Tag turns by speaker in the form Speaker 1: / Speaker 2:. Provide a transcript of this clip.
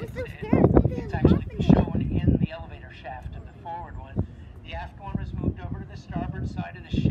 Speaker 1: It's actually been shown in the elevator shaft of the forward one. The aft one was moved over to the starboard side of the ship.